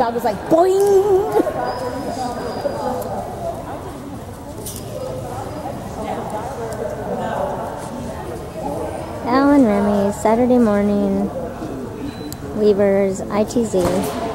Dog was like, boing! Alan Remy, Saturday morning, Weavers, ITZ.